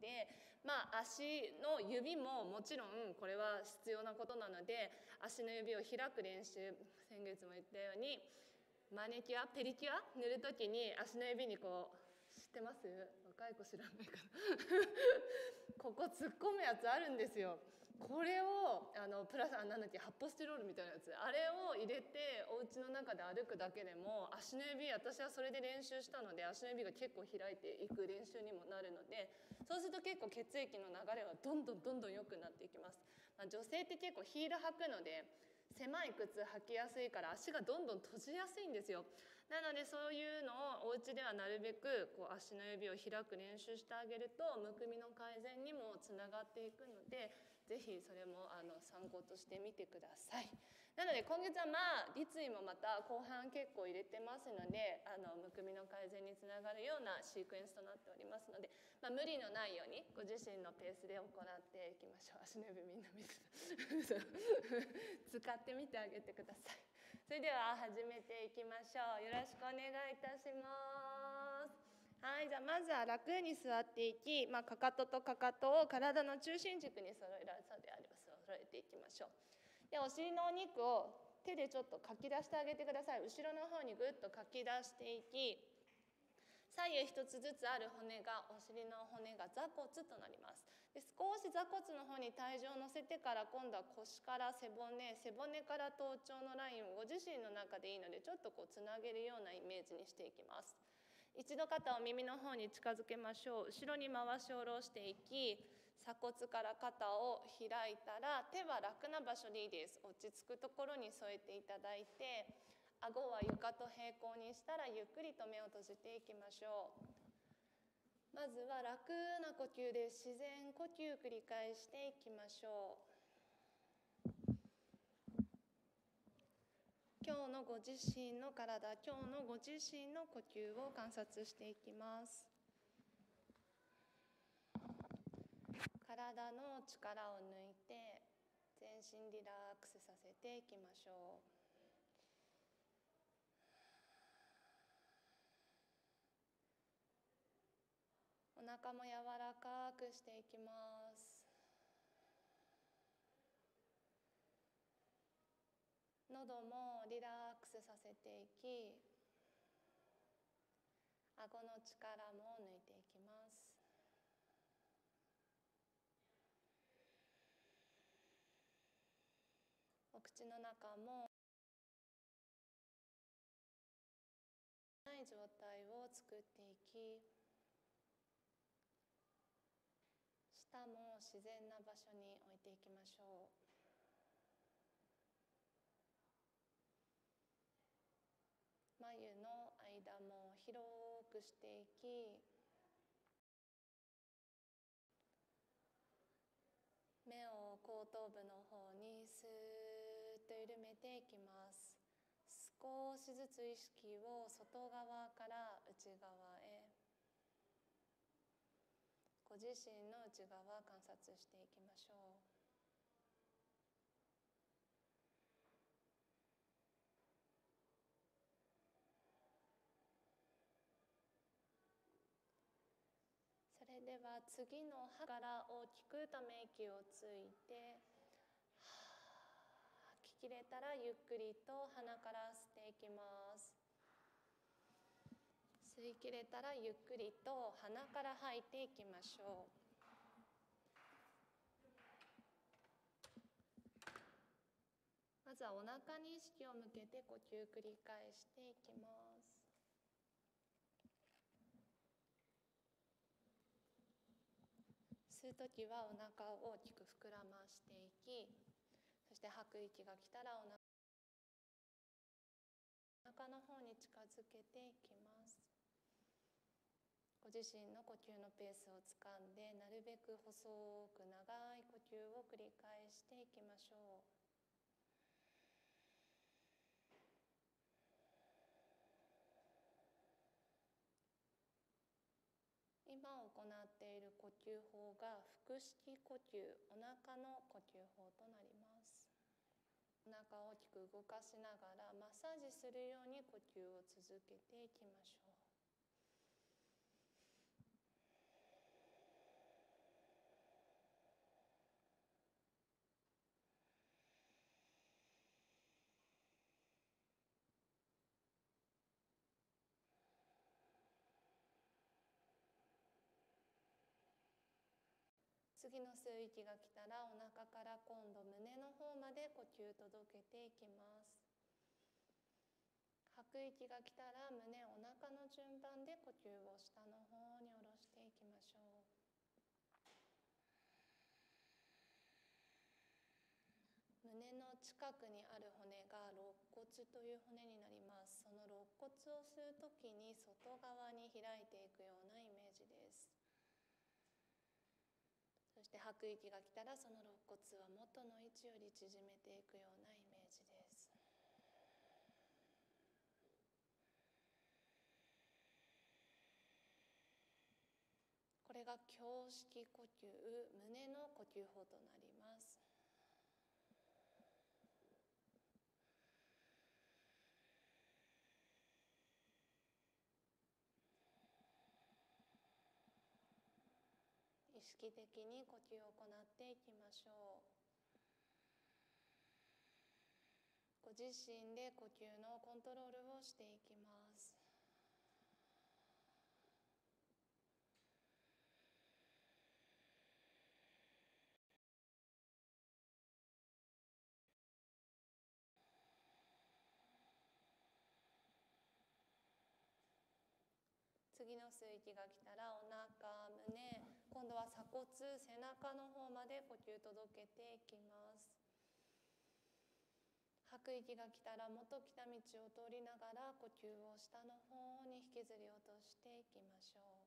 でまあ足の指ももちろんこれは必要なことなので足の指を開く練習先月も言ったようにマネキュアペリキュア塗る時に足の指にこう知ってます？若い子知らないかな。ここ突っ込むやつあるんですよ。これをあのプラスあなんだっけ発泡スチロールみたいなやつあれを入れてお家の中で歩くだけでも足の指私はそれで練習したので足の指が結構開いていく練習にもなるのでそうすると結構血液の流れはどんどんどんどん良くなっていきます、まあ、女性って結構ヒール履くので狭い靴履きやすいから足がどんどん閉じやすいんですよ。なのでそういうのをお家ではなるべくこう足の指を開く練習してあげるとむくみの改善にもつながっていくのでぜひそれもあの参考としてみてください。なので今月はまあ立位もまた後半結構入れてますのであのむくみの改善につながるようなシークエンスとなっておりますので、まあ、無理のないようにご自身のペースで行っていきましょう。足の指みんな見て使ってみてあげてください。それでは始めていきましょう。よろしくお願いいたします。はいじゃあまずは楽に座っていき、まあ、かかととかかとを体の中心軸に揃えらていきましょう。でお尻のお肉を手でちょっとかき出してあげてください。後ろの方にぐっとかき出していき左右一つずつある骨がお尻の骨が座骨となります。で少し座骨の方に体重を乗せてから今度は腰から背骨背骨から頭頂のラインをご自身の中でいいのでちょっとこうつなげるようなイメージにしていきます。一度肩を耳の方に近づけましょう。後ろに回し下ろしていき鎖骨から肩を開いたら手は楽な場所でいいです。落ち着くところに添えていただいて顎は床と平行にしたらゆっくりと目を閉じていきましょう。まずは楽な呼吸で自然呼吸繰り返していきましょう。今日のご自身の体今日のご自身の呼吸を観察していきます。体の力を抜いて全身リラックスさせていきましょう。お腹も柔らかくしていきます。喉もリラックスさせていき顎の力も抜いていきますお口の中もない状態を作っていき舌も自然な場所に置いていきましょう。眉の間も広くしていき目を後頭部のていきます。少しずつ意識を外側から内側へ。ご自身の内側観察していきましょう。それでは次の歯から大きくため息をついてき切れたらゆっくりと鼻から吸っていきます。吸い切れたらゆっくりと鼻から吐いていきましょう。まずはお腹に意識を向けて呼吸繰り返していきます。吸う時はお腹を大きく膨らましていきして吐く息が来たらお腹の方に近づけていきます。ご自身の呼吸のペースをつかんでなるべく細く長い呼吸を繰り返していきましょう。今行っている呼吸法が腹式呼吸お腹の呼吸法となります。お腹を大きく動かしながらマッサージするように呼吸を続けていきましょう。次の吸う息が来たらお腹から今度胸の方まで呼吸届けていきます。吐く息が来たら胸お腹の順番で呼吸を下の方に下ろしていきましょう。胸の近くにある骨が肋骨という骨になります。その肋骨を吸う時に外側に開いていくようなイメージですそして吐く息が来たらその肋骨は元の位置より縮めていくようなイメージです。これが胸式呼吸胸の呼吸法となります意識的に呼吸を行っていきましょう。ご自身で呼吸のコントロールをしていきます。次の吸う息が来たらお腹今度は鎖骨背中の方まで呼吸届けていきます。吐く息が来たら元来た道を通りながら呼吸を下の方に引きずり落としていきましょう。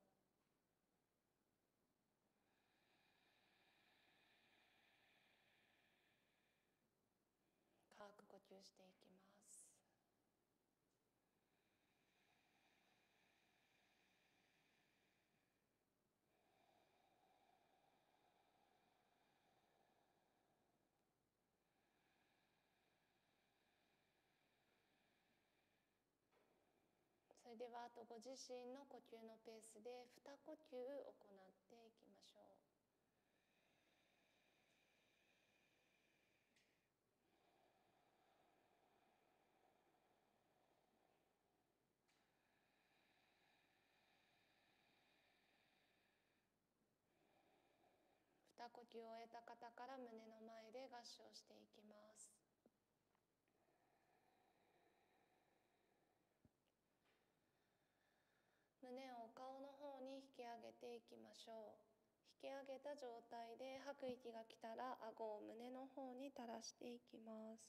深く呼吸していきますそれではあとご自身の呼吸のペースで2呼吸行っていきましょう。二呼吸を終えた方から胸の前で合掌していきます胸をお顔の方に引き上げていきましょう。引き上げた状態で吐く息が来たら顎を胸の方に垂らしていきます。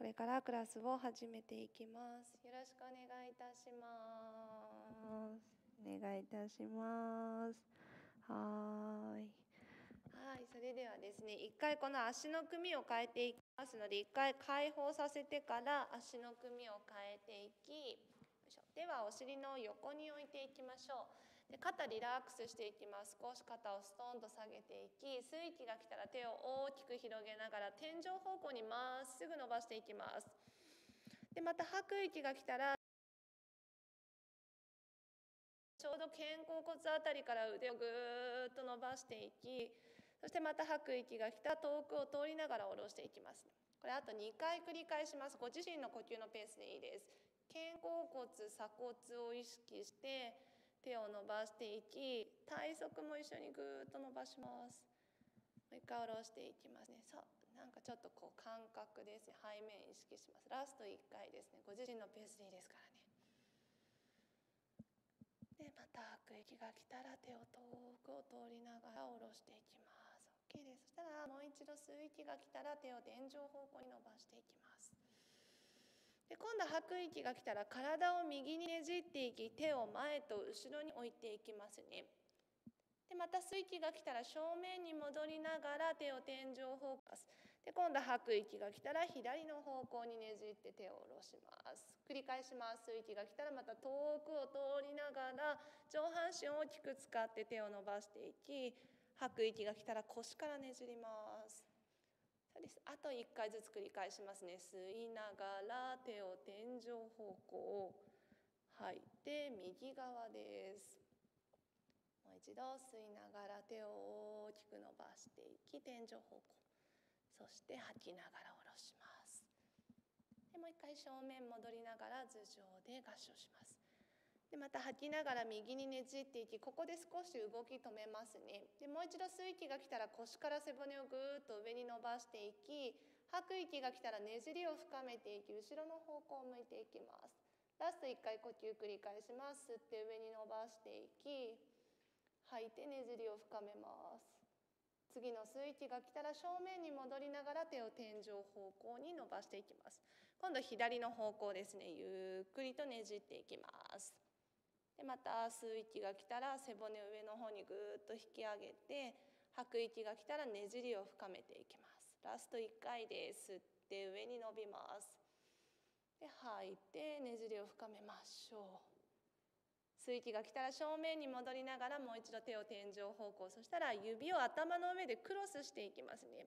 これからクラスを始めていきます。よろしくお願いいたします。お願いいたします。はい。はい。それではですね一回この足の組を変えていきますので一回解放させてから足の組を変えていきではお尻の横に置いていきましょう。で肩リラックスしていきます。少し肩をストンと下げていき吸う息が来たら手を大きく広げながら天井方向にまっすぐ伸ばしていきます。でまた吐く息が来たらちょうど肩甲骨あたりから腕をぐーっと伸ばしていきそしてまた吐く息が来た遠くを通りながら下ろしていきます。これあと2回繰り返します。ご自身の呼吸のペースでいいです。肩甲骨鎖骨を意識して手を伸ばしていき体側も一緒にぐーっと伸ばします。もう一回下ろしていきますね。さあなんかちょっとこう感覚ですね。背面意識します。ラスト1回ですね。ご自身のペースでいいですからね。でまた吐く息が来たら手を遠くを通りながら下ろしていきます。OK です。そしたらもう一度吸う息が来たら手を天井方向に伸ばしていきます。で今度吐く息が来たら体を右にねじっていき手を前と後ろに置いていきますね。でまた吸う息が来たら正面に戻りながら手を天井方向で今度吐く息が来たら左の方向にねじって手を下ろします。繰り返します。吸う息が来たらまた遠くを通りながら上半身を大きく使って手を伸ばしていき吐く息が来たら腰からねじります。そうです。あと1回ずつ繰り返しますね。吸いながら手を天井方向吐いて右側です。もう一度吸いながら手を大きく伸ばしていき天井方向。そして吐きながら下ろします。でもう一回正面戻りながら頭上で合掌します。でまた吐きながら右にねじっていきここで少し動き止めますね。でもう一度吸う息が来たら腰から背骨をぐーっと上に伸ばしていき吐く息が来たらねじりを深めていき後ろの方向を向いていきます。ラスト1回呼吸繰り返します。吸って上に伸ばしていき吐いてねじりを深めます。次の吸う息が来たら正面に戻りながら手を天井方向に伸ばしていきます。今度左の方向ですね。ゆっくりとねじっていきます。でまた吸う息が来たら背骨を上の方にぐーっと引き上げて吐く息が来たらねじりを深めていきます。ラスト1回で吸って上に伸びます。で吐いてねじりを深めましょう。吸う息が来たら正面に戻りながらもう一度手を天井方向そしたら指を頭の上でクロスしていきますね。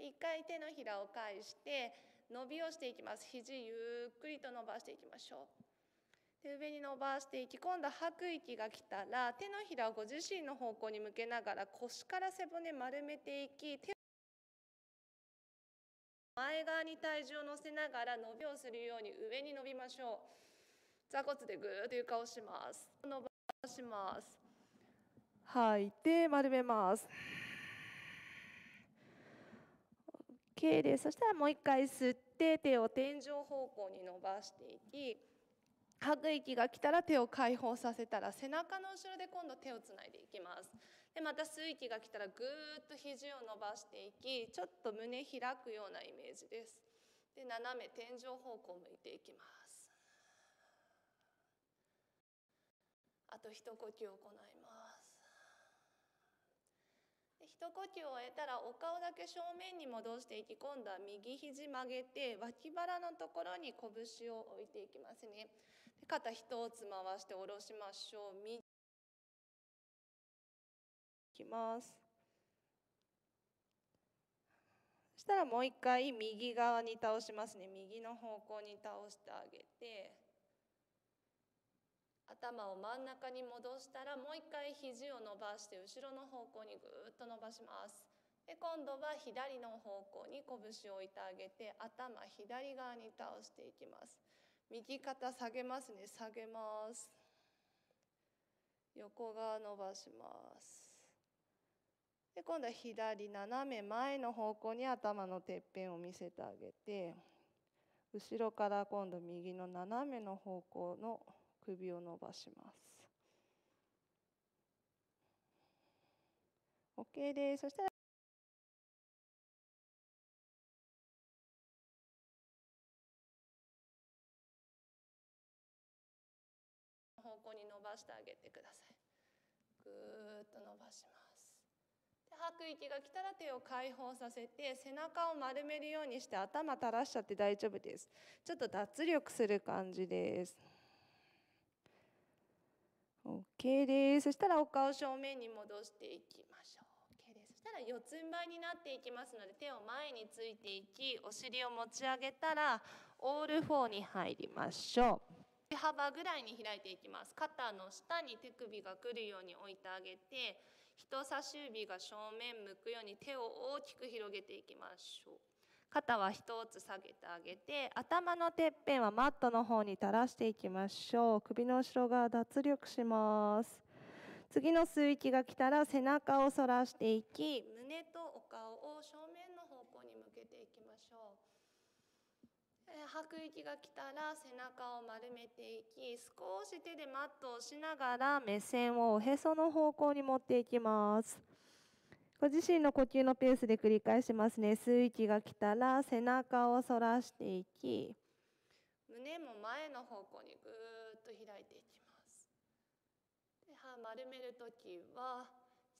一回手のひらを返して伸びをしていきます。肘ゆっくりと伸ばしていきましょう。で上に伸ばしていき今度吐く息が来たら手のひらをご自身の方向に向けながら腰から背骨丸めていき手前側に体重を乗せながら伸びをするように上に伸びましょう。座骨でぐーっと床をします。伸ばします。吐いて丸めます。OK です。そしたらもう一回吸って手を天井方向に伸ばしていき吐く息が来たら手を解放させたら背中の後ろで今度手をつないでいきます。でまた吸う息が来たらぐーっと肘を伸ばしていきちょっと胸開くようなイメージです。で斜め天井方向向いていきます。あと一呼吸を行います。で一呼吸を終えたらお顔だけ正面に戻していき今度は右肘曲げて脇腹のところに拳を置いていきますね。肩一つ回して下ろしましょう右きます。そしたらもう一回右側に倒しますね。右の方向に倒してあげて。頭を真ん中に戻したらもう一回肘を伸ばして後ろの方向にぐーっと伸ばします。で今度は左の方向に拳を置いてあげて頭左側に倒していきます。右肩下げますね。下げます。横側伸ばします。で今度は左斜め前の方向に頭のてっぺんを見せてあげて後ろから今度右の斜めの方向の首を伸ばします。OK です。そしたらばしてあげてください。ぐーっと伸ばします。で吐く息が来たら手を解放させて背中を丸めるようにして頭垂らしちゃって大丈夫です。ちょっと脱力する感じです。OK です。そしたらお顔正面に戻していきましょう。OK です。そしたら四つん這いになっていきますので手を前についていきお尻を持ち上げたらオールフォーに入りましょう。手幅ぐらいに開いていきます。肩の下に手首がくるように置いてあげて人差し指が正面向くように手を大きく広げていきましょう。肩は一つ下げてあげて頭のてっぺんはマットの方に垂らしていきましょう。首の後ろ側脱力します。次の吸う息が来たら背中を反らしていき胸とお顔を正面の方向に向けていきましょう吐く息が来たら背中を丸めていき少し手でマットをしながら目線をおへその方向に持っていきます。ご自身の呼吸のペースで繰り返しますね。吸う息が来たら背中を反らしていき胸も前の方向にぐーっと開いていきます。で歯丸める時は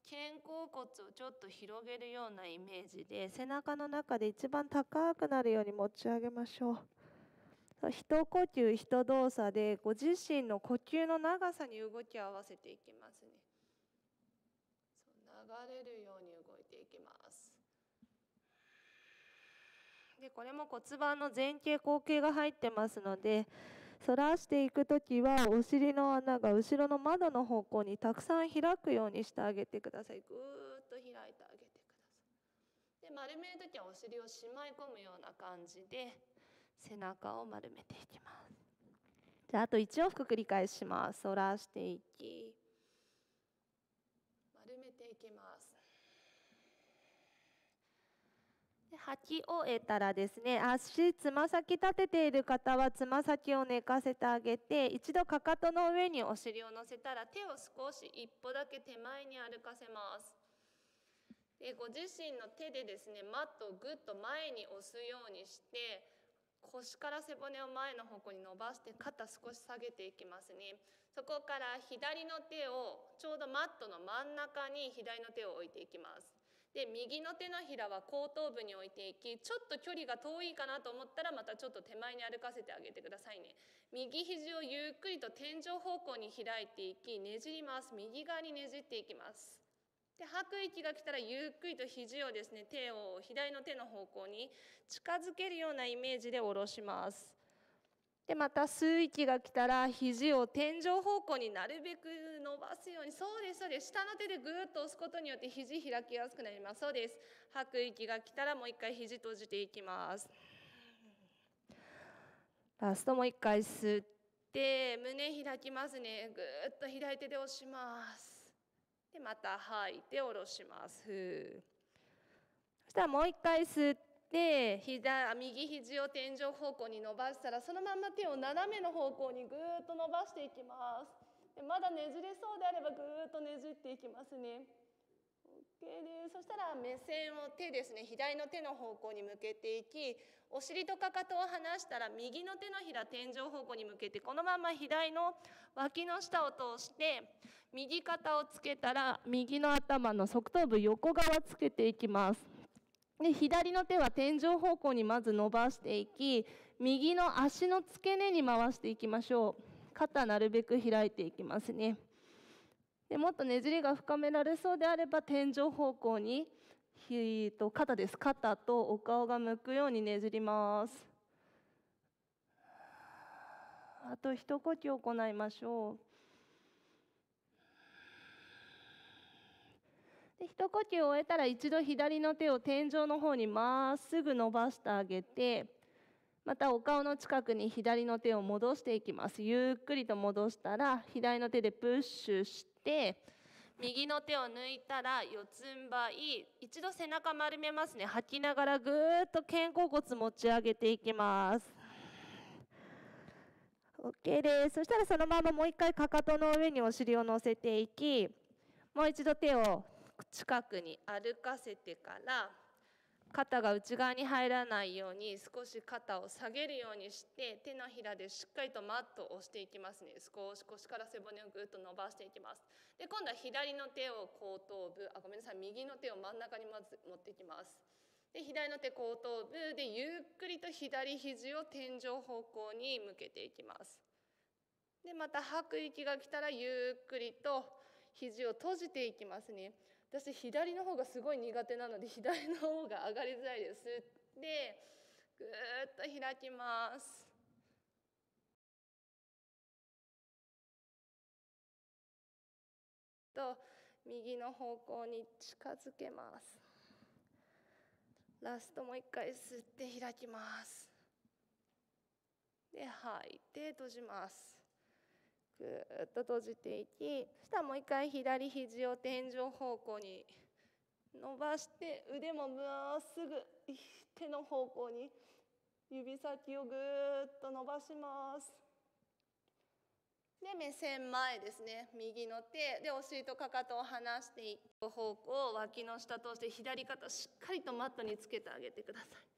肩甲骨をちょっと広げるようなイメージで背中の中で一番高くなるように持ち上げましょう。一呼吸一動作でご自身の呼吸の長さに動きを合わせていきますね。流れるように動いていきます。でこれも骨盤の前傾後傾が入ってますので反らしていく時はお尻の穴が後ろの窓の方向にたくさん開くようにしてあげてください。ぐーっと開いてあげてください。で丸める時はお尻をしまい込むような感じで背中を丸めていきます。じゃああと1往復繰り返します。反らしていき。丸めていきます。で吐き終えたらですね足つま先立てている方はつま先を寝かせてあげて一度かかとの上にお尻を乗せたら手を少し一歩だけ手前に歩かせます。でご自身の手でですねマットをぐっと前に押すようにして腰から背骨を前の方向に伸ばして肩少し下げていきますね。そこから左の手をちょうどマットの真ん中に左の手を置いていきます。で右の手のひらは後頭部に置いていきちょっと距離が遠いかなと思ったらまたちょっと手前に歩かせてあげてくださいね。右肘をゆっくりと天井方向に開いていきねじります。右側にねじっていきます。で吐く息が来たらゆっくりと肘をですね手を左の手の方向に近づけるようなイメージで下ろします。でまた吸う息が来たら肘を天井方向になるべく伸ばすように。そうですそうです。下の手でぐーっと押すことによって肘開きやすくなります。そうです。吐く息が来たらもう一回肘閉じていきます。ラストもう一回吸って胸開きますね。ぐーっと左手で押します。でまた吐いて下ろします。そしたらもう一回吸って膝右肘を天井方向に伸ばしたらそのまま手を斜めの方向にぐーっと伸ばしていきます。でまだねじれそうであればぐーっとねじっていきますね。OK でそしたら目線を手ですね左の手の方向に向けていきお尻とかかとを離したら右の手のひら天井方向に向けてこのまま左の脇の下を通して右肩をつけたら右の頭の側頭部横側つけていきます。で左の手は天井方向にまず伸ばしていき右の足の付け根に回していきましょう。肩なるべく開いていきますね。でもっとねじりが深められそうであれば天井方向にひと肩です。肩とお顔が向くようにねじります。あと一呼吸行いましょう。で一呼吸を終えたら一度左の手を天井の方にまっすぐ伸ばしてあげてまたお顔の近くに左の手を戻していきます。ゆっくりと戻したら左の手でプッシュしてて右の手を抜いたら四つん這い一度背中丸めますね。吐きながらぐーっと肩甲骨持ち上げていきます。OK です。そしたらそのままもう一回かかとの上にお尻を乗せていきもう一度手を近くに歩かせてから肩が内側に入らないように少し肩を下げるようにして手のひらでしっかりとマットを押していきますね。少し腰から背骨をぐっと伸ばしていきます。で今度は左の手を後頭部あごめんなさい右の手を真ん中にまず持っていきます。で左の手後頭部でゆっくりと左肘を天井方向に向けていきます。でまた吐く息が来たらゆっくりと肘を閉じていきますね。私左の方がすごい苦手なので左の方が上がりづらいです。吸ってぐーっと開きます。と右の方向に近づけます。ラストもう一回吸って開きます。で吐いて閉じます。ぐーっと閉じていきそしたらもう一回左肘を天井方向に伸ばして腕もまっすぐ手の方向に指先をぐーっと伸ばします。で目線前ですね。右の手。でお尻とかかとを離していく方向脇の下通して左肩しっかりとマットにつけてあげてください。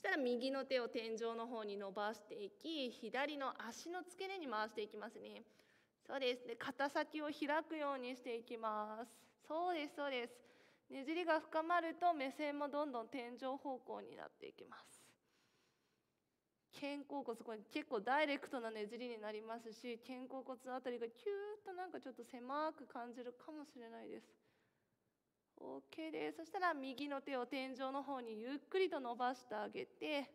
したら右の手を天井の方に伸ばしていき左の足の付け根に回していきますね。そうです。で肩先を開くようにしていきます。そうですそうです。ねじりが深まると目線もどんどん天井方向になっていきます。肩甲骨これ結構ダイレクトなねじりになりますし肩甲骨あたりがキューッとなんかちょっと狭く感じるかもしれないです。OK です。そしたら右の手を天井の方にゆっくりと伸ばしてあげて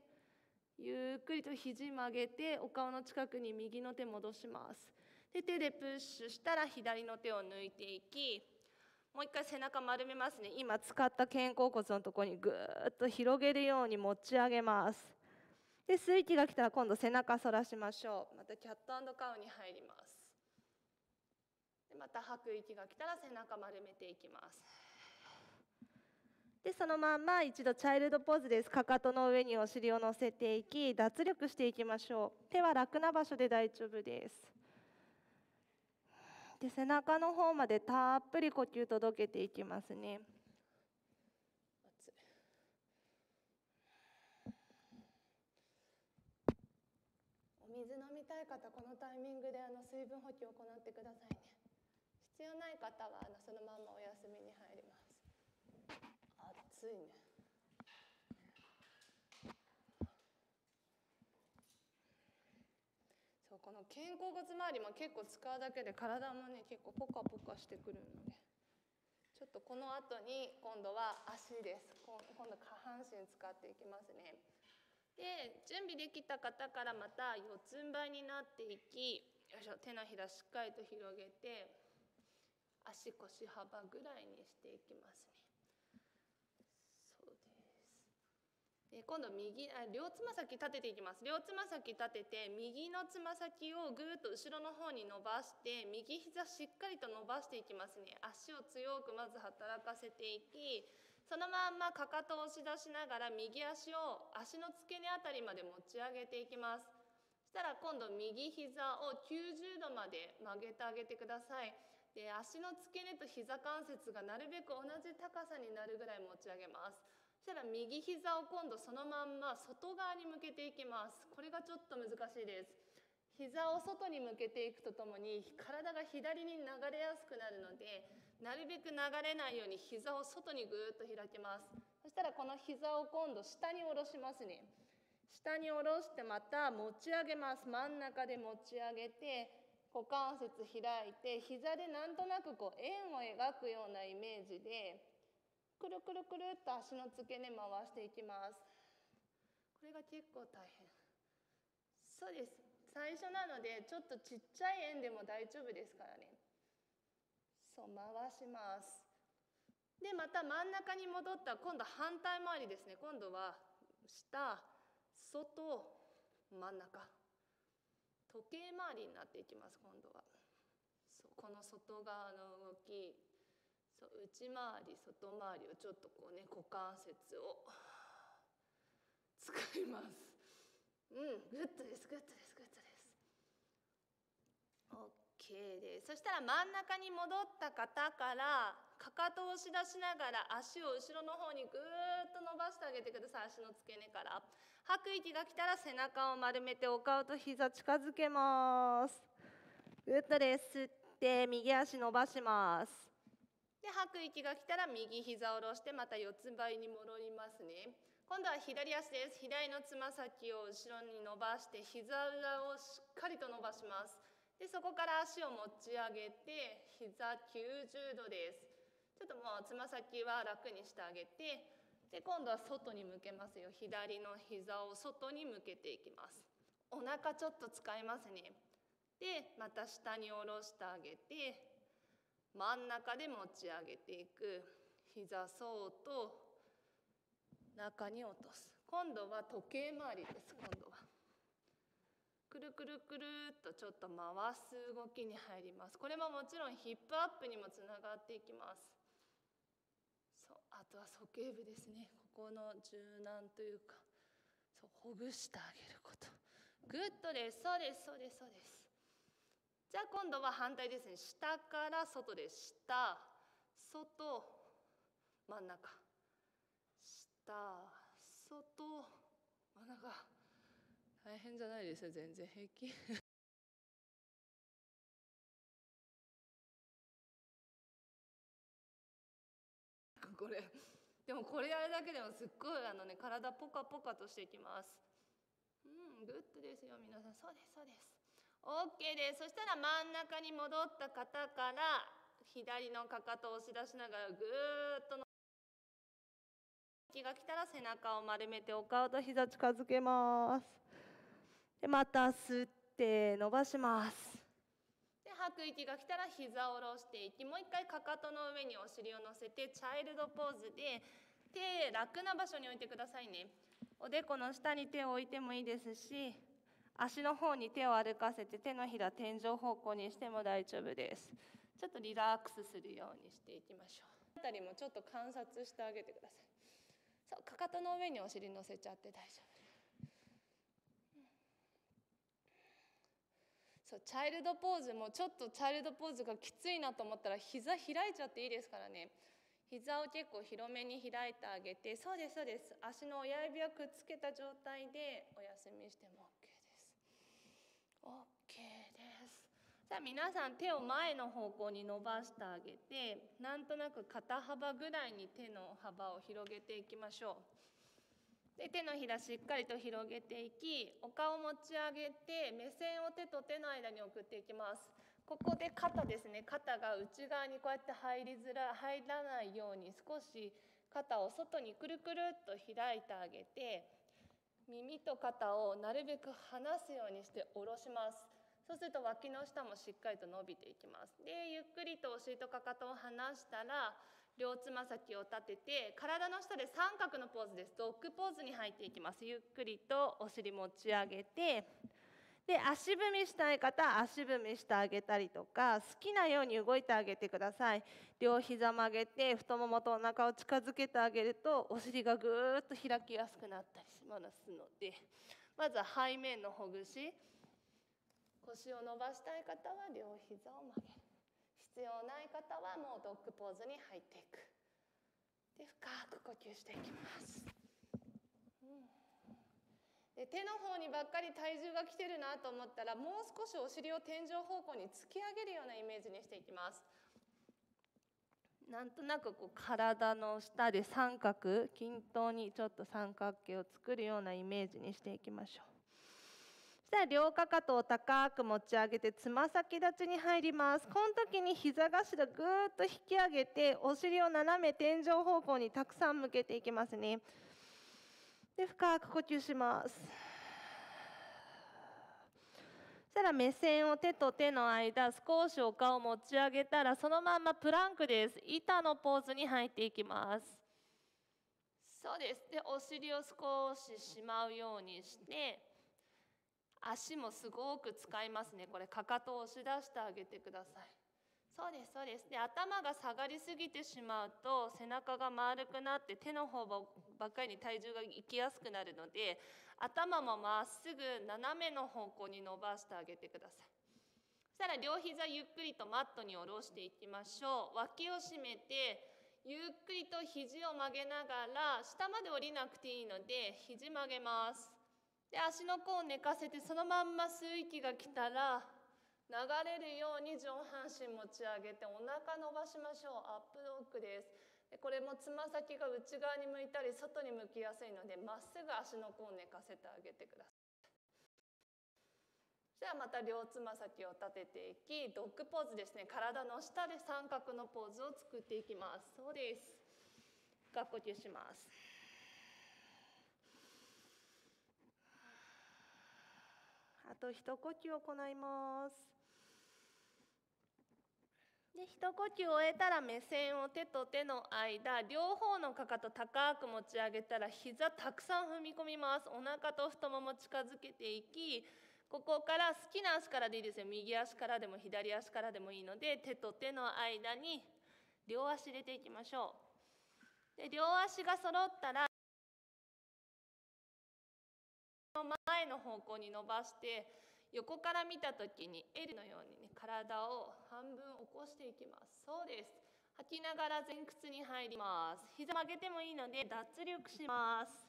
ゆっくりと肘曲げてお顔の近くに右の手戻します。で手でプッシュしたら左の手を抜いていきもう一回背中丸めますね。今使った肩甲骨のところにぐーっと広げるように持ち上げます。で吸う息が来たら今度背中反らしましょう。またキャットカウに入ります。でまた吐く息が来たら背中丸めていきます。でそのまんま一度チャイルドポーズです。かかとの上にお尻を乗せていき脱力していきましょう。手は楽な場所で大丈夫です。で背中の方までたっぷり呼吸届けていきますね。お水飲みたい方このタイミングであの水分補給を行ってくださいね。必要ない方はあのそのままお休みに入ります。暑いね。そうこの肩甲骨周りも結構使うだけで体もね結構ポカポカしてくるので。ちょっとこの後に今度は足です。今度下半身使っていきますね。で準備できた方からまた四つん這いになっていきよいしょ手のひらしっかりと広げて足腰幅ぐらいにしていきますねそうで今度右あ両つま先立てていきます。両つま先立てて右のつま先をぐーっと後ろの方に伸ばして右膝しっかりと伸ばしていきますね。足を強くまず働かせていきそのまんまかかとを押し出しながら右足を足の付け根あたりまで持ち上げていきます。そしたら今度右膝を90度まで曲げてあげてください。で足の付け根と膝関節がなるべく同じ高さになるぐらい持ち上げます。したら右膝を今度そのまんま外側に向けていきます。これがちょっと難しいです。膝を外に向けていくとともに体が左に流れやすくなるのでなるべく流れないように膝を外にぐーっと開きます。そしたらこの膝を今度下に下ろしますね。下に下ろしてまた持ち上げます。真ん中で持ち上げて股関節開いて膝でなんとなくこう円を描くようなイメージでくるくるくるっと足の付け根回していきます。これが結構大変。そうです。最初なのでちょっとちっちゃい円でも大丈夫ですからね。そう回します。でまた真ん中に戻ったら今度反対回りですね。今度は下外真ん中。時計回りになっていきます今度は。そうこの外側の動き。そう内回り外回りをちょっとこうね股関節を使います。うんグッドですグッドですグッドです。OK です。そしたら真ん中に戻った方からかかとを押し出しながら足を後ろの方にぐーっと伸ばしてあげてください。足の付け根から。吐く息が来たら背中を丸めてお顔と膝近づけます。グッドです吸って右足伸ばします。で吐く息が来たら右膝を下ろしてまた四つ這いに戻りますね。今度は左足です。左のつま先を後ろに伸ばして膝裏をしっかりと伸ばします。でそこから足を持ち上げて膝90度です。ちょっともうつま先は楽にしてあげてで今度は外に向けますよ。左の膝を外に向けていきます。お腹ちょっと使いますね。でまた下に下ろしてあげて真ん中で持ち上げていく。膝そうと中に落とす。今度は時計回りです。今度は。くるくるくるっとちょっと回す動きに入ります。これももちろんヒップアップにもつながっていきます。そうあとは鼠径部ですね。ここの柔軟というかそうほぐしてあげること。グッドです。そうです。そうです。そうです。じゃあ今度は反対ですね。下から外です。下外真ん中。下外真ん中。大変じゃないですよ全然。平気。これでもこれやるだけでもすっごいあのね体ポカポカとしていきます。うんグッドですよ皆さん。そうですそうです。OK です。そしたら真ん中に戻った方から左のかかとを押し出しながらぐーっと息が来たら背中を丸めてお顔と膝近づけます。でまた吸って伸ばします。で吐く息が来たら膝を下ろしていきもう一回かかとの上にお尻を乗せてチャイルドポーズで手楽な場所に置いてくださいね。おでこの下に手を置いてもいいですし足の方に手を歩かせて手のひら天井方向にしても大丈夫です。ちょっとリラックスするようにしていきましょう。あたりもちょっと観察してあげてください。そうかかとの上にお尻乗せちゃって大丈夫。そうチャイルドポーズもちょっとチャイルドポーズがきついなと思ったら膝開いちゃっていいですからね。膝を結構広めに開いてあげて。そうですそうです。足の親指をくっつけた状態でお休みしても OK です。じゃあ皆さん手を前の方向に伸ばしてあげてなんとなく肩幅ぐらいに手の幅を広げていきましょう。で手のひらしっかりと広げていきお顔持ち上げて目線を手と手の間に送っていきます。ここで肩ですね肩が内側にこうやって入りづらい入らないように少し肩を外にくるくるっと開いてあげて耳と肩をなるべく離すようにして下ろしますそうすると脇の下もしっかりと伸びていきます。でゆっくりとお尻とかかとを離したら両つま先を立てて体の下で三角のポーズです。ドッグポーズに入っていきます。ゆっくりとお尻持ち上げてで足踏みしたい方足踏みしてあげたりとか好きなように動いてあげてください。両膝曲げて太ももとお腹を近づけてあげるとお尻がぐーっと開きやすくなったりしますのでまずは背面のほぐし腰を伸ばしたい方は両膝を曲げる。必要ない方はもうドッグポーズに入っていく。で深く呼吸していきます、うん。で手の方にばっかり体重が来てるなと思ったらもう少しお尻を天井方向に突き上げるようなイメージにしていきます。なんとなくこう体の下で三角均等にちょっと三角形を作るようなイメージにしていきましょう。したら両かかとを高く持ち上げてつま先立ちに入ります。この時に膝頭ぐーっと引き上げてお尻を斜め天井方向にたくさん向けていきますね。で深く呼吸します。そしたら目線を手と手の間少しお顔を持ち上げたらそのままプランクです。板のポーズに入っていきます。そうです。でお尻を少ししまうようにして足もすごく使いますね。これかかとを押し出してあげてください。そうですそうです。で頭が下がりすぎてしまうと背中が丸くなって手の方ばっかりに体重がいきやすくなるので頭もまっすぐ斜めの方向に伸ばしてあげてください。そしたら両膝ゆっくりとマットに下ろしていきましょう。脇を締めてゆっくりと肘を曲げながら下まで降りなくていいので肘曲げます。で足の甲を寝かせてそのまんま吸う息が来たら流れるように上半身持ち上げてお腹伸ばしましょう。アップドッグです。でこれもつま先が内側に向いたり外に向きやすいのでまっすぐ足の甲を寝かせてあげてください。じゃあまた両つま先を立てていきドッグポーズですね。体の下で三角のポーズを作っていきます。そうです。深呼吸します。あと一呼吸行います。で一呼吸終えたら目線を手と手の間両方のかかと高く持ち上げたら膝たくさん踏み込みます。お腹と太もも近づけていきここから好きな足からでいいですよ。右足からでも左足からでもいいので手と手の間に両足入れていきましょう。で両足が揃ったら前の方向に伸ばして横から見た時に L のようにね体を半分起こしていきます。そうです。吐きながら前屈に入ります。膝曲げてもいいので脱力します。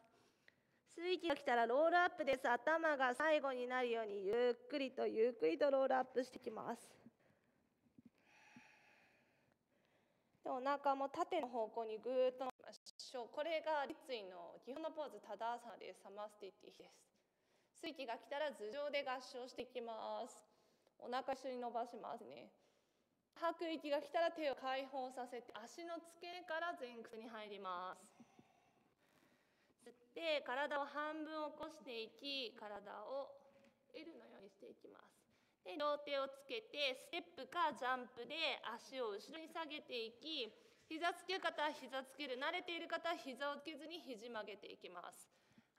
吸う息が来たらロールアップです。頭が最後になるようにゆっくりとゆっくりとロールアップしてきます。でお腹も縦の方向にぐーっと伸ばしましょう。これが立位の基本のポーズ。タダーサです。サマスティティです。水気が来たら頭上で合掌していきます。お腹一緒に伸ばしますね。吐く息が来たら手を解放させて足の付け根から前屈に入ります。吸って体を半分起こしていき体を L のようにしていきます。で両手をつけてステップかジャンプで足を後ろに下げていき膝つける方は膝つける慣れている方は膝をつけずに肘曲げていきます。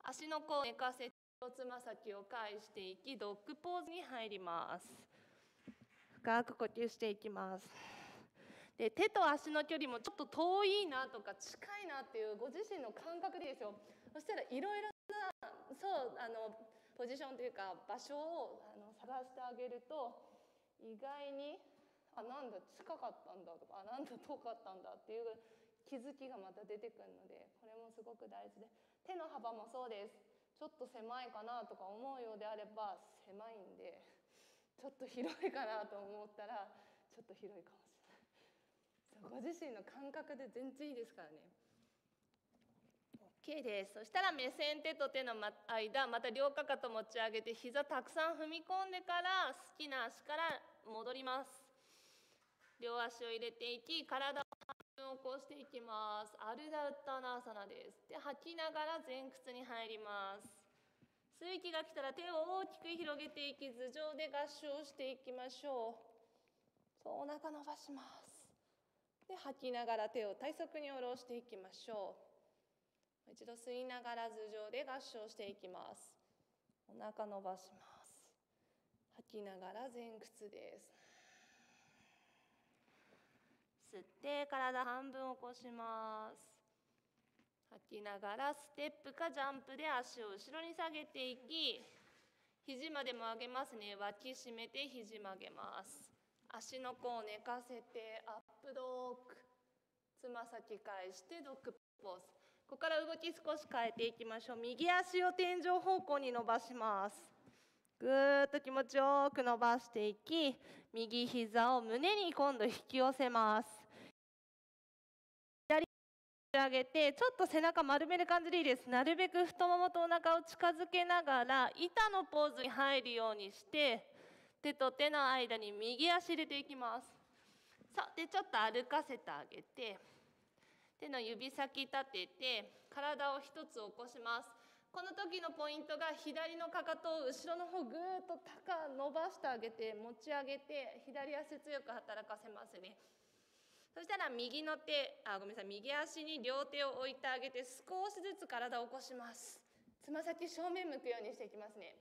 足の甲を寝かせてつま先を返していきドッグポーズに入ります。深く呼吸していきます。で手と足の距離もちょっと遠いなとか近いなっていうご自身の感覚でいいですよ。そしたらいろいろなそうあのポジションというか場所をあの探してあげると意外にあなんだ近かったんだとかあなんだ遠かったんだっていう気づきがまた出てくるのでこれもすごく大事で。手の幅もそうです。ちょっと狭いかなとか思うようであれば狭いんでちょっと広いかなと思ったらちょっと広いかもしれない。ご自身の感覚で全然いいですからね。OK です。そしたら目線手と手の間また両かかと持ち上げて膝たくさん踏み込んでから好きな足から戻ります。両足を入れていき体を半分起こしていきます。アルダウッターナーサナです。で吐きながら前屈に入ります。吸う息が来たら手を大きく広げていき頭上で合掌していきましょう。そうお腹伸ばします。で吐きながら手を体側に下ろしていきましょう一度吸いながら頭上で合掌していきます。お腹伸ばします。吐きながら前屈です。吸って体半分起こします。吐きながらステップかジャンプで足を後ろに下げていき肘までも上げますね。脇締めて肘曲げます。足の甲を寝かせてアップドッグ。つま先返してドッグポーズ。ここから動き少し変えていきましょう。右足を天井方向に伸ばします。ぐーっと気持ちよく伸ばしていき右膝を胸に今度引き寄せます。上げてちょっと背中丸める感じでいいです。なるべく太ももとお腹を近づけながら板のポーズに入るようにして手と手の間に右足入れていきます。さあでちょっと歩かせてあげて手の指先立てて体を一つ起こします。この時のポイントが左のかかとを後ろの方ぐーっと高伸ばしてあげて持ち上げて左足強く働かせますね。そしたら右の手あごめんなさい右足に両手を置いてあげて少しずつ体を起こします。つま先正面向くようにしていきますね。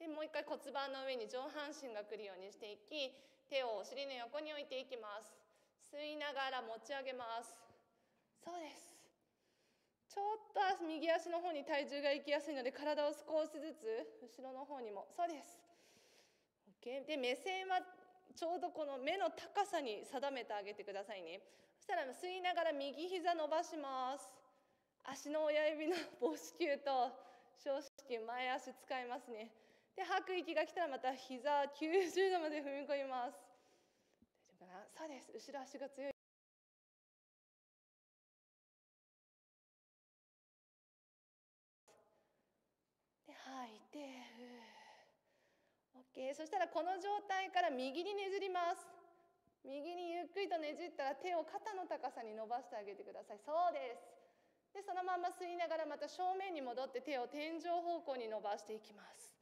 でもう一回骨盤の上に上半身が来るようにしていき手をお尻の横に置いていきます。吸いながら持ち上げます。そうです。ちょっと右足の方に体重が行きやすいので体を少しずつ後ろの方にもそうです OK で目線はちょうどこの目の高さに定めてあげてくださいね。そしたら吸いながら右膝伸ばします。足の親指の母子球と小子球前足使いますね。で吐く息が来たらまた膝90度まで踏み込みます。大丈夫かな？そうです。後ろ足が強いで吐いて OK そしたらこの状態から右にねじります。右にゆっくりとねじったら手を肩の高さに伸ばしてあげてください。そうです。でそのまま吸いながらまた正面に戻って手を天井方向に伸ばしていきます。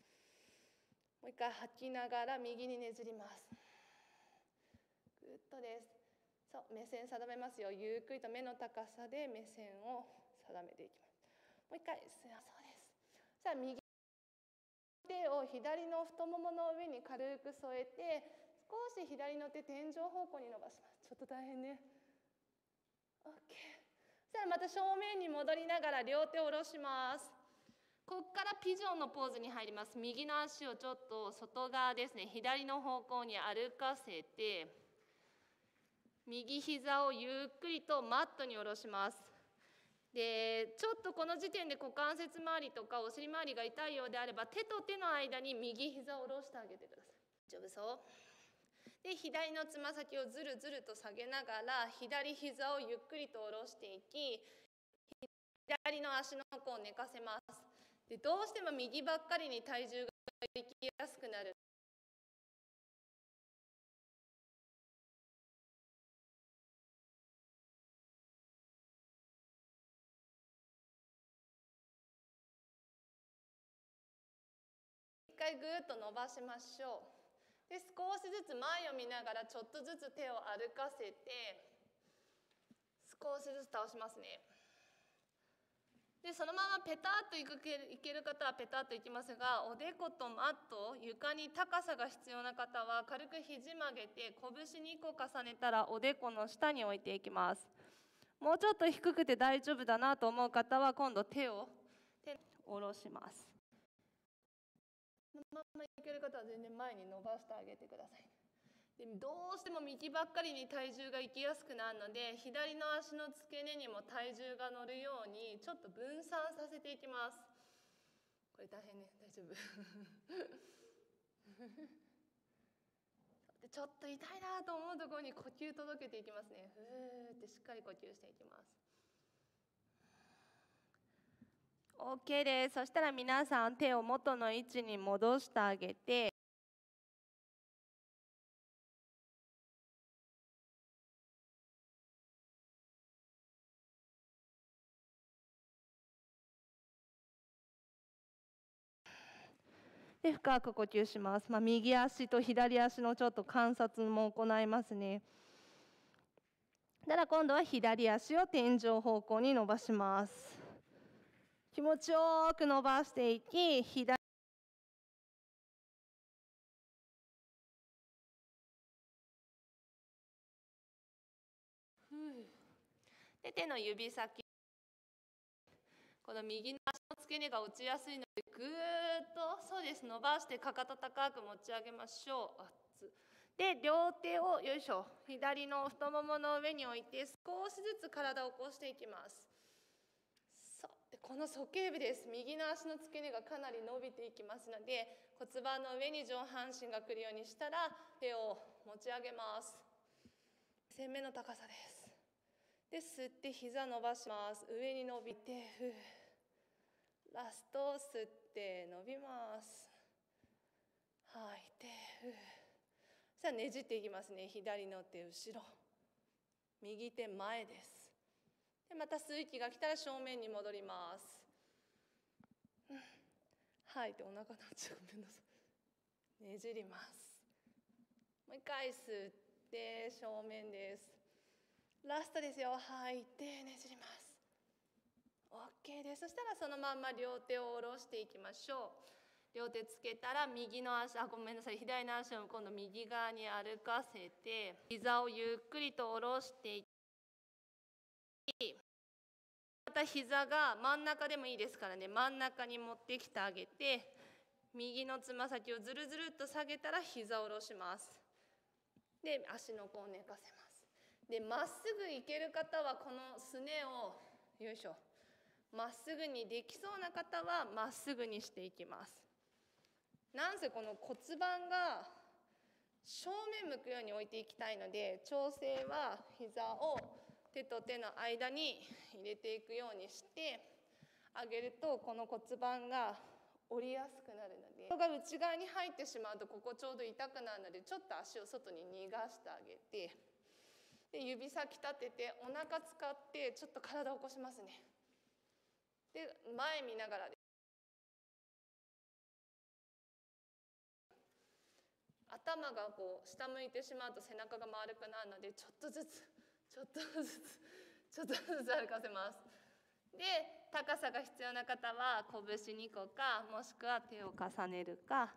もう一回吐きながら右にねじります。ぐっとです。そう目線定めますよ。ゆっくりと目の高さで目線を定めていきます。もう一回。そうです。さあ右手を左の太ももの上に軽く添えて少し左の手天井方向に伸ばします。ちょっと大変ね。OK そしたらまた正面に戻りながら両手を下ろします。ここからピジョンのポーズに入ります。右の足をちょっと外側ですね。左の方向に歩かせて右膝をゆっくりとマットに下ろします。でちょっとこの時点で股関節周りとかお尻周りが痛いようであれば手と手の間に右膝を下ろしてあげてください。大丈夫そう。で左のつま先をずるずると下げながら左膝をゆっくりと下ろしていき左の足の甲を寝かせます。でどうしても右ばっかりに体重がいきやすくなる。回ぐっと伸ばしましょう。で少しずつ前を見ながらちょっとずつ手を歩かせて少しずつ倒しますね。でそのままペタッといくけいける方はペタッといきますがおでことマット床に高さが必要な方は軽く肘曲げて拳2個重ねたらおでこの下に置いていきます。もうちょっと低くて大丈夫だなと思う方は今度手を手下ろします。のままいける方は全然前に伸ばしてあげてください。でどうしても右ばっかりに体重が行きやすくなるので左の足の付け根にも体重が乗るようにちょっと分散させていきます。これ大変ね。大丈夫。でちょっと痛いなと思うところに呼吸届けていきますね。ふーってしっかり呼吸していきます。OK です。そしたら皆さん手を元の位置に戻してあげて。で深く呼吸します、まあ、右足と左足のちょっと観察も行いますね。ただ今度は左足を天井方向に伸ばします。気持ちよく伸ばしていき左で手の指先この右の足の付け根が落ちやすいのでぐーっとそうです。伸ばしてかかと高く持ち上げましょう。で両手をよいしょ左の太ももの上に置いて少しずつ体を起こしていきます。この鼠径部です。右の足の付け根がかなり伸びていきますので骨盤の上に上半身が来るようにしたら手を持ち上げます。背面の高さです。で吸って膝伸ばします。上に伸びてふラスト吸って伸びます。吐いてふさあねじっていきますね。左の手後ろ。右手前です。でまた吸う息が来たら正面に戻ります。吐い。てお腹の内ごめんなさい。ねじります。もう一回吸って正面です。ラストですよ。吐いてねじります。OK です。そしたらそのまんま両手を下ろしていきましょう。両手つけたら右の足あごめんなさい。左の足を今度右側に歩かせて膝をゆっくりと下ろしていきまた膝が真ん中でもいいですからね。真ん中に持ってきてあげて右のつま先をずるずるっと下げたら膝を下ろします。で足の甲を寝かせます。でまっすぐ行ける方はこのすねをよいしょ。まっすぐにできそうな方はまっすぐにしていきます。なんせこの骨盤が正面向くように置いていきたいので調整は膝を手と手の間に入れていくようにしてあげるとこの骨盤が折りやすくなるので人が内側に入ってしまうとここちょうど痛くなるのでちょっと足を外に逃がしてあげてで指先立ててお腹使ってちょっと体を起こしますね。で前見ながら頭がこう下向いてしまうと背中が丸くなるのでちょっとずつちょっとずつちょっとずつ歩かせます。で高さが必要な方は拳2個かもしくは手を重ねるか。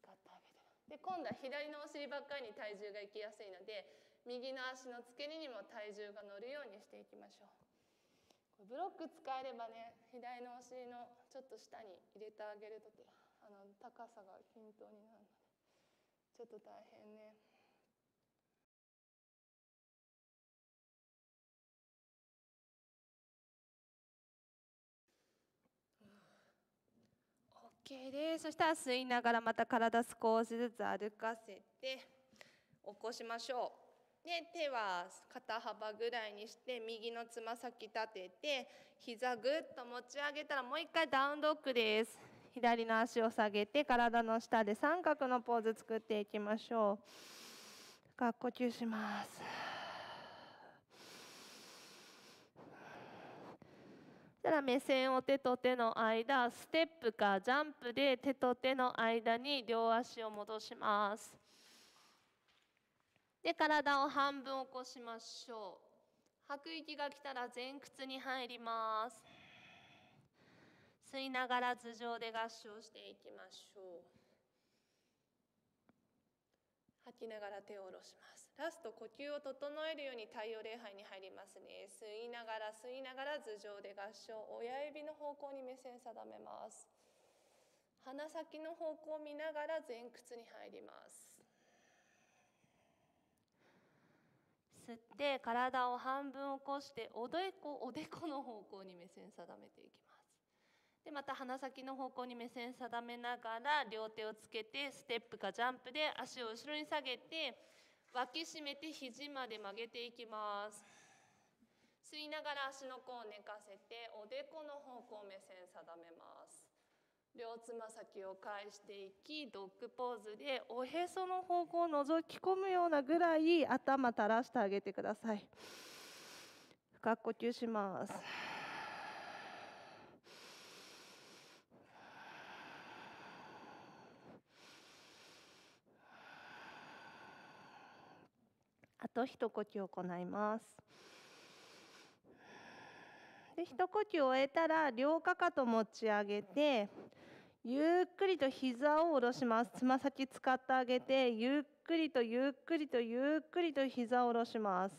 使ってあげてで今度は左のお尻ばっかりに体重がいきやすいので右の足の付け根にも体重が乗るようにしていきましょう。ブロック使えればね左のお尻のちょっと下に入れてあげるとあの高さが均等になるのでちょっと大変ね。OK です。そしたら吸いながらまた体少しずつ歩かせて起こしましょう。で手は肩幅ぐらいにして右のつま先立てて膝ぐっと持ち上げたらもう一回ダウンドッグです。左の足を下げて体の下で三角のポーズ作っていきましょう。深呼吸します。たら目線を手と手の間ステップかジャンプで手と手の間に両足を戻します。で体を半分起こしましょう。吐く息が来たら前屈に入ります。吸いながら頭上で合掌していきましょう。吐きながら手を下ろします。ラスト呼吸を整えるように太陽礼拝に入りますね。吸いながら吸いながら頭上で合掌親指の方向に目線定めます。鼻先の方向を見ながら前屈に入ります。吸って体を半分起こしておでこおでこの方向に目線定めていきます。でまた鼻先の方向に目線定めながら両手をつけてステップかジャンプで足を後ろに下げて脇締めて肘まで曲げていきます。吸いながら足の甲を寝かせておでこの方向目線定めます。両つま先を返していきドッグポーズでおへその方向を覗き込むようなぐらい頭垂らしてあげてください。深く呼吸します。と一呼吸行います。で一呼吸終えたら両かかと持ち上げてゆっくりと膝を下ろします。つま先使ってあげてゆっくりとゆっくりとゆっくりと膝を下ろします。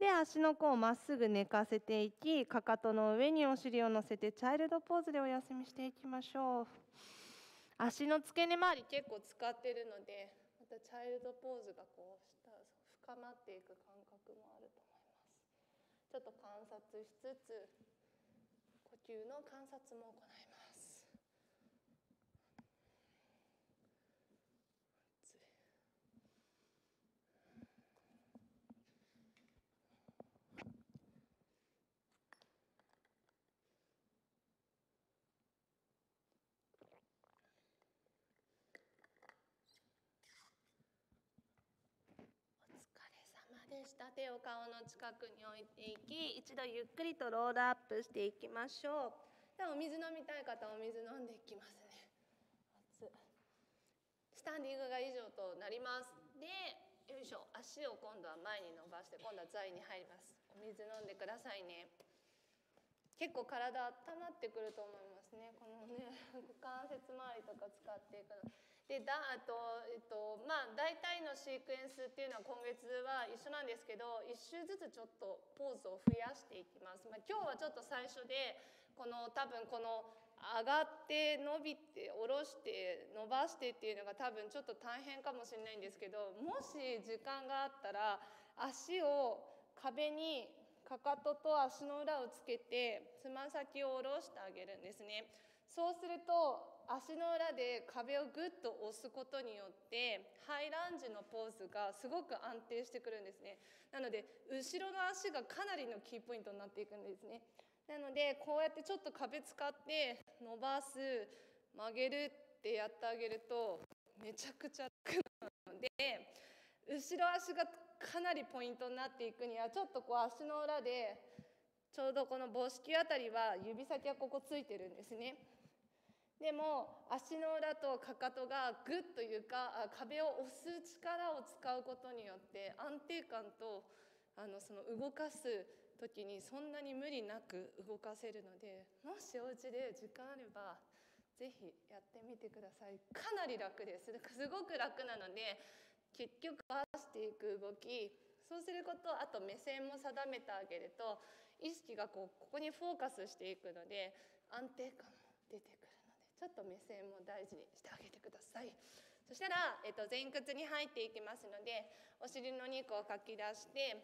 で足の甲をまっすぐ寝かせていきかかとの上にお尻を乗せてチャイルドポーズでお休みしていきましょう。足の付け根周り結構使ってるのでまたチャイルドポーズがこう深まっていく感覚もあると思います。ちょっと観察しつつ呼吸の観察も行いますでした手を顔の近くに置いていき一度ゆっくりとロールアップしていきましょう。ではお水飲みたい方お水飲んでいきますね。スタンディングが以上となります。でよいしょ。足を今度は前に伸ばして今度は座位に入ります。お水飲んでくださいね。結構体温まってくると思いますね。このね股関節周りとか使っていくの。でだあと、えっとまあ、大体のシークエンスっていうのは今月は一緒なんですけど1周ずつちょっとポーズを増やしていきます、まあ、今日はちょっと最初でこの多分この上がって伸びて下ろして伸ばしてっていうのが多分ちょっと大変かもしれないんですけどもし時間があったら足を壁にかかとと足の裏をつけてつま先を下ろしてあげるんですね。そうすると足の裏で壁をぐっと押すことによってハイランジのポーズがすごく安定してくるんですね。なので後ろの足がかなりのキーポイントになっていくんですね。なのでこうやってちょっと壁使って伸ばす曲げるってやってあげるとめちゃくちゃ楽なので後ろ足がかなりポイントになっていくにはちょっとこう足の裏でちょうどこの母子球あたりは指先はここついてるんですね。でも足の裏とかかとがぐっと床壁を押す力を使うことによって安定感とあのその動かす時にそんなに無理なく動かせるのでもしお家で時間あれば是非やってみてくださいかなり楽ですすごく楽なので結局合わせていく動きそうすることあと目線も定めてあげると意識がこうここにフォーカスしていくので安定感も出てくる。ちょっと目線も大事にしてあげてください。そしたら、えっと、前屈に入っていきますのでお尻の肉をかき出して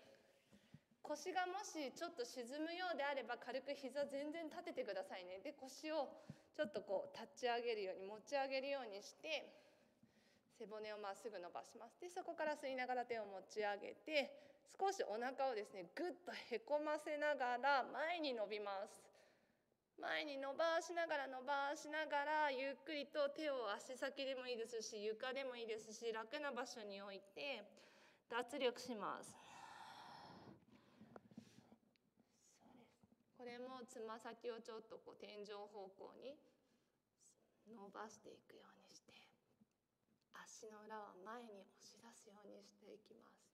腰がもしちょっと沈むようであれば軽く膝全然立ててくださいね。で腰をちょっとこう立ち上げるように持ち上げるようにして背骨をまっすぐ伸ばします。でそこから吸いながら手を持ち上げて少しお腹をですねぐっとへこませながら前に伸びます。前に伸ばしながら伸ばしながらゆっくりと手を足先でもいいですし床でもいいですし楽な場所に置いて脱力します。これもつま先をちょっとこう天井方向に伸ばしていくようにして足の裏は前に押し出すようにしていきます。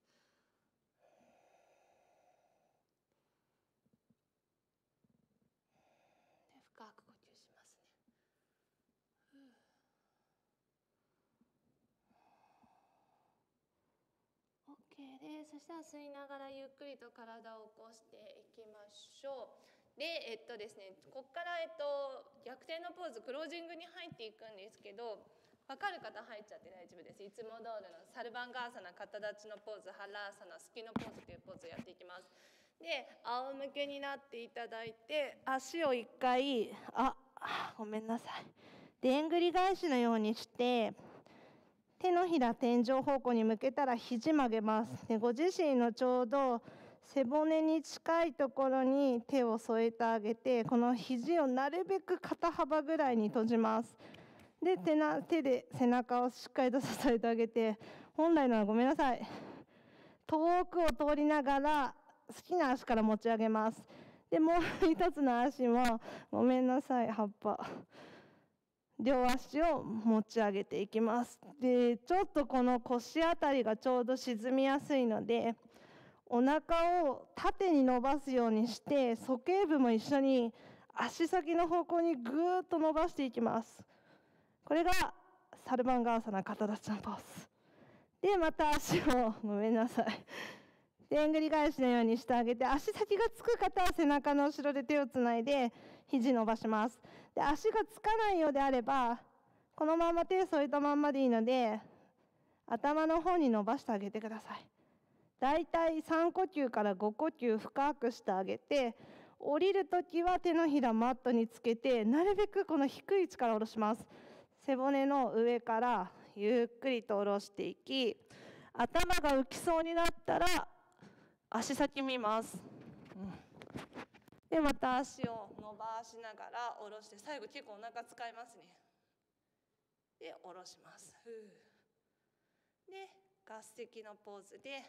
でそしたら吸いながらゆっくりと体を起こしていきましょう。でえっとですねこっからえっと逆転のポーズクロージングに入っていくんですけど分かる方入っちゃって大丈夫です。いつも通りのサルバンガーサナ肩立ちのポーズハラーサナ好きのポーズというポーズをやっていきます。で仰向けになっていただいて足を一回あごめんなさい。でんぐり返しのようにして手のひら天井方向に向けたら肘曲げます。でご自身のちょうど背骨に近いところに手を添えてあげてこの肘をなるべく肩幅ぐらいに閉じます。で手な手で背中をしっかりと支えてあげて本来ならごめんなさい。遠くを通りながら好きな足から持ち上げます。でもう一つの足もごめんなさい葉っぱ。両足を持ち上げていきます。でちょっとこの腰あたりがちょうど沈みやすいのでお腹を縦に伸ばすようにして鼠径部も一緒に足先の方向にぐーっと伸ばしていきます。これがサルバンガーサナ肩立ちのポーズ。でまた足をごめんなさい。でんぐり返しのようにしてあげて足先がつく方は背中の後ろで手をつないで肘伸ばします。で足がつかないようであればこのまま手を添えたまんまでいいので頭の方に伸ばしてあげてください。だいたい3呼吸から5呼吸深くしてあげて降りる時は手のひらマットにつけてなるべくこの低い位置から下ろします。背骨の上からゆっくりと下ろしていき頭が浮きそうになったら足先見ます、うん。でまた足を伸ばしながら下ろして最後結構お腹使いますね。で下ろします。で合席のポーズで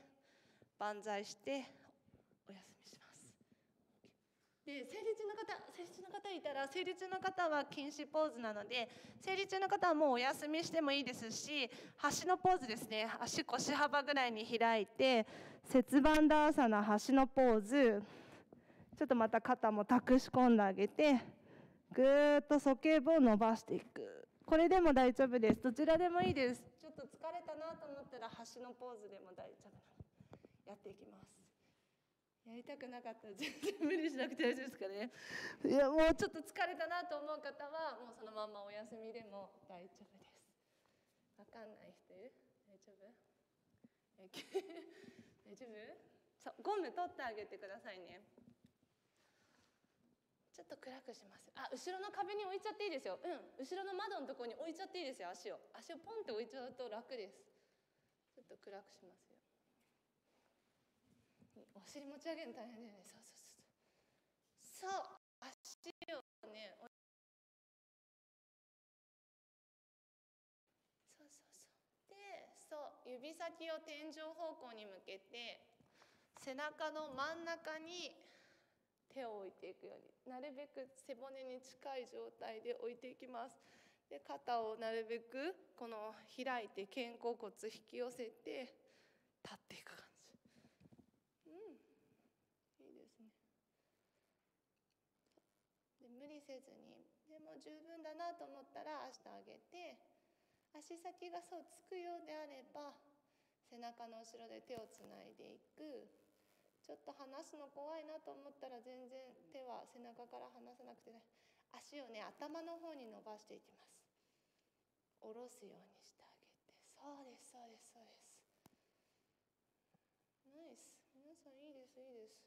万歳してお休みします。で生理中の方生理中の方いたら生理中の方は禁止ポーズなので生理中の方はもうお休みしてもいいですし端のポーズですね。足腰幅ぐらいに開いて節番ダーサナ端のポーズ。ちょっとまた肩も託し込んであげてぐーっと鼠径部を伸ばしていく。これでも大丈夫です。どちらでもいいです。ちょっと疲れたなと思ったら端のポーズでも大丈夫。なのやっていきます。やりたくなかったら全然無理しなくて大丈夫ですかね。いやもうちょっと疲れたなと思う方はもうそのままお休みでも大丈夫です。わかんない人？いる大丈夫？大丈夫？そうゴム取ってあげてくださいね。ちょっと暗くします。あ後ろの壁に置いちゃっていいですよ。うん。後ろの窓のところに置いちゃっていいですよ。足を。足をポンって置いちゃうと楽です。ちょっと暗くしますよ。お尻持ち上げるの大変だよね。そうそうそうそう。足をねそうそうそう。でそう。指先を天井方向に向けて背中の真ん中に手を置いていくようになるべく背骨に近い状態で置いていきます。で肩をなるべくこの開いて肩甲骨引き寄せて立っていく感じ。うん。いいですね。で無理せずに。でも十分だなと思ったら足上げて足先がそうつくようであれば背中の後ろで手をつないでいく。ちょっと離すの怖いなと思ったら全然手は背中から離さなくて足をね頭の方に伸ばしていきます。下ろすようにしてあげて。そうですそうですそうです。ナイス。皆さんいいですいいです。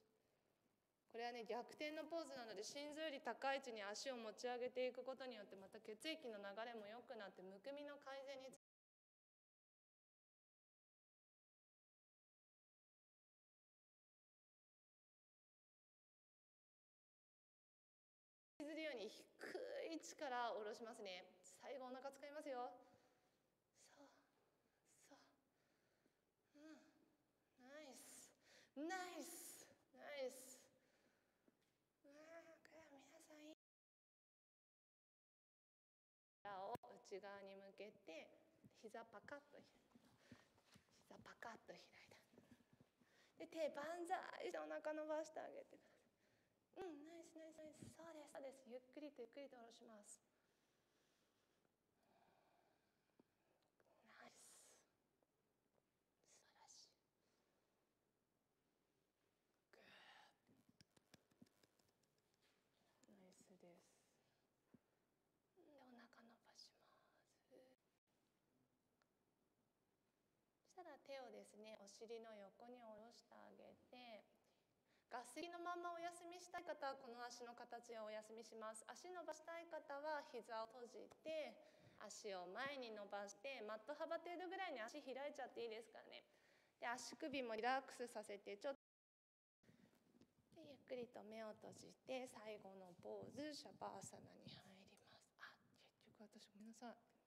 これはね逆転のポーズなので心臓より高い位置に足を持ち上げていくことによってまた血液の流れも良くなってむくみの改善にるように低い位置から下ろしますね。最後お腹使いますよ。そう。そう。うん。ナイス。ナイス。ナイス。うんこれは皆さんいい。を内側に向けて膝パカッと膝パカッと開いた。で手万歳してお腹伸ばしてあげて。くださいうんナイスナイスナイス。そうですそうです。ゆっくりとゆっくりと下ろします。ナイス素晴らしい。ナイスです。でお腹伸ばします。そしたら手をですねお尻の横に下ろしてあげ合席のままお休みしたい方はこの足の形をお休みします。足伸ばしたい方は膝を閉じて足を前に伸ばしてマット幅程度ぐらいに足開いちゃっていいですからね。で足首もリラックスさせてちょっとでゆっくりと目を閉じて最後のポーズシャバーサナに入ります。あ結局私ごめんなさい。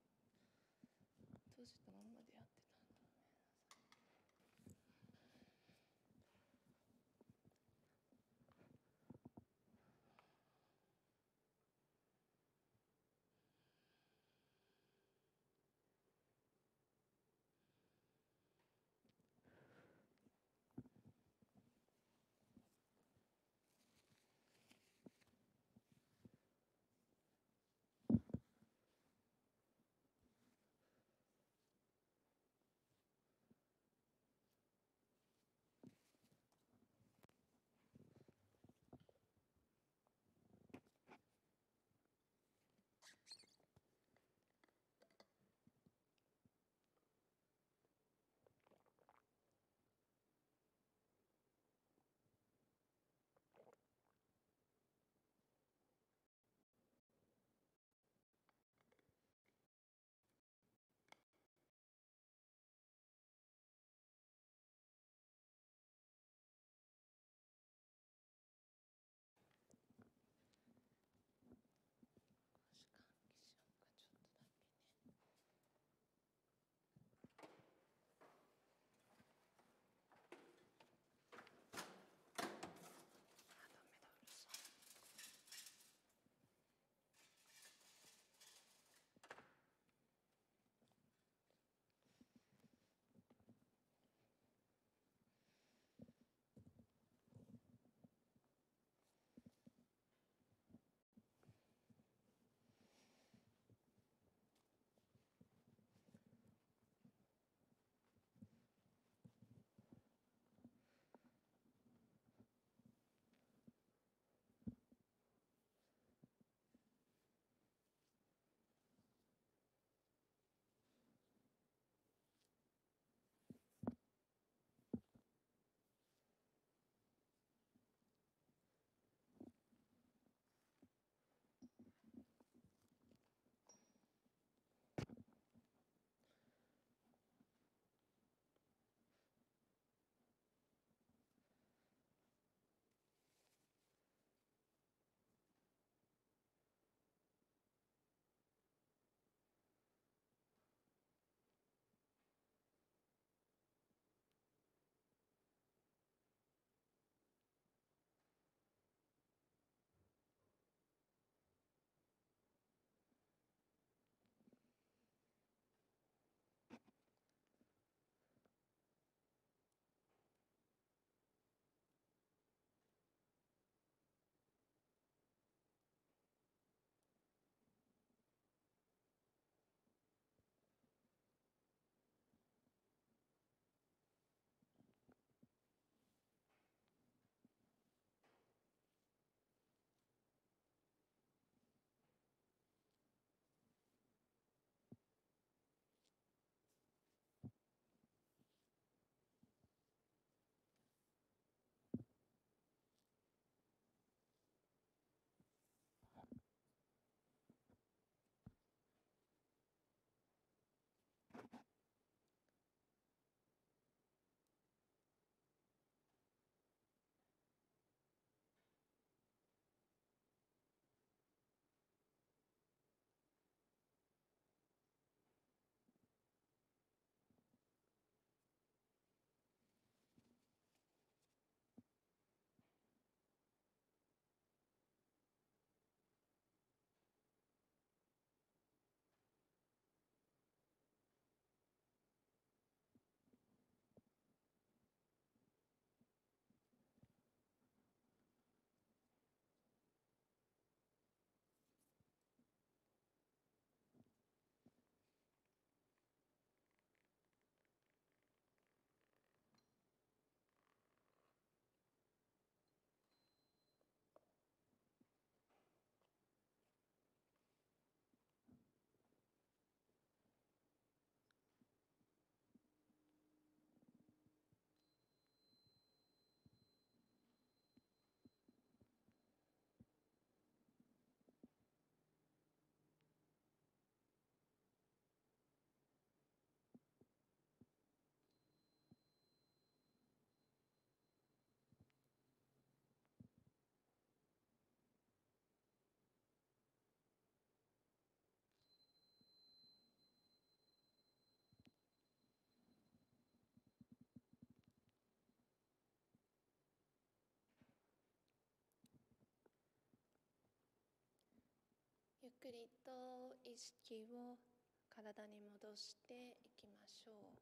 くりと意識を体に戻していきましょう。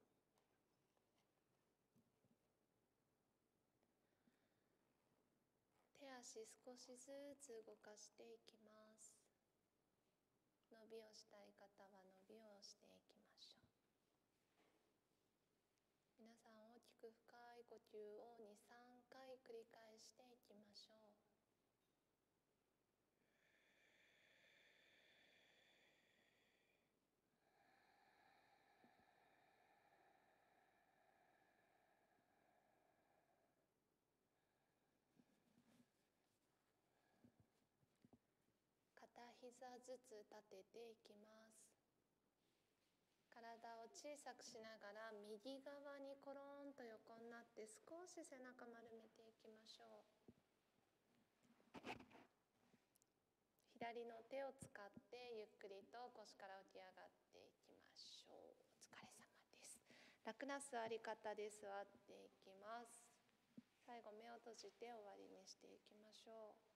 手足少しずつ動かしていきます。伸びをしたい方は伸びをしていきましょう。皆さん大きく深い呼吸を23回繰り返していきましょう。膝ずつ立てていきます。体を小さくしながら右側にコロンと横になって少し背中丸めていきましょう。左の手を使ってゆっくりと腰から起き上がっていきましょう。お疲れ様です。楽な座り方で座っていきます。最後目を閉じて終わりにしていきましょう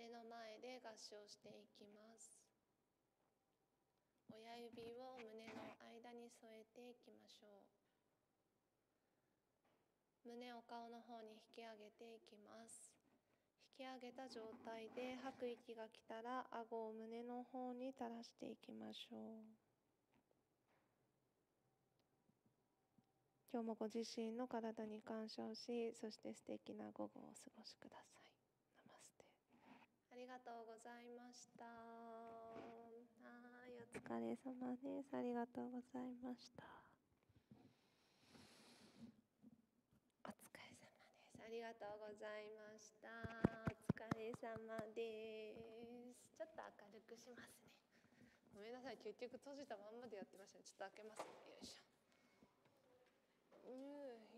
胸で合掌していきます。親指を胸の間に添えていきましょう。胸を顔の方に引き上げていきます。引き上げた状態で吐く息が来たら顎を胸の方に垂らしていきましょう。今日もご自身の体に感謝をしそして素敵な午後をお過ごしください。りがとうございました。はいお疲れ様です。ありがとうございました。お疲れ様です。ありがとうございました。お疲れ様です。ちょっと明るくしますね。ごめんなさい。結局閉じたまんまでやってましたね。ちょっと開けますね。よいしょ。うん